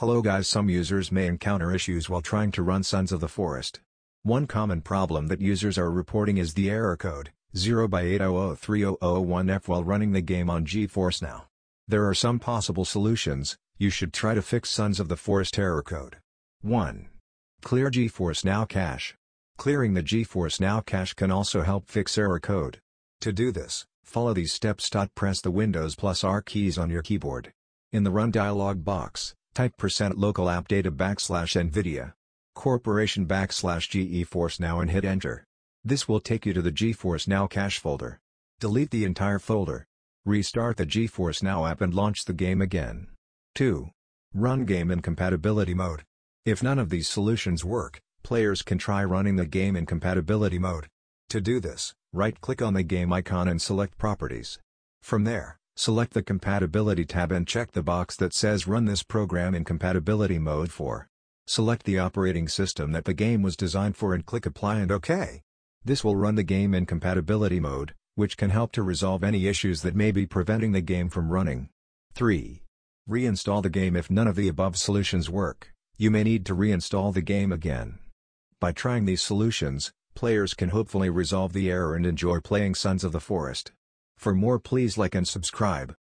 Hello guys some users may encounter issues while trying to run Sons of the Forest. One common problem that users are reporting is the error code, 0 by 8003001F while running the game on GeForce Now. There are some possible solutions, you should try to fix Sons of the Forest error code. 1. Clear GeForce Now cache. Clearing the GeForce Now cache can also help fix error code. To do this, follow these steps. Press the Windows plus R keys on your keyboard. In the Run dialog box, Type percent local app data backslash NVIDIA. Corporation backslash GeForce Now and hit enter. This will take you to the GeForce Now cache folder. Delete the entire folder. Restart the GeForce Now app and launch the game again. 2. Run game in compatibility mode. If none of these solutions work, players can try running the game in compatibility mode. To do this, right-click on the game icon and select Properties. From there, Select the Compatibility tab and check the box that says Run this program in compatibility mode for. Select the operating system that the game was designed for and click Apply and OK. This will run the game in compatibility mode, which can help to resolve any issues that may be preventing the game from running. 3. Reinstall the game if none of the above solutions work, you may need to reinstall the game again. By trying these solutions, players can hopefully resolve the error and enjoy playing Sons of the Forest. For more please like and subscribe.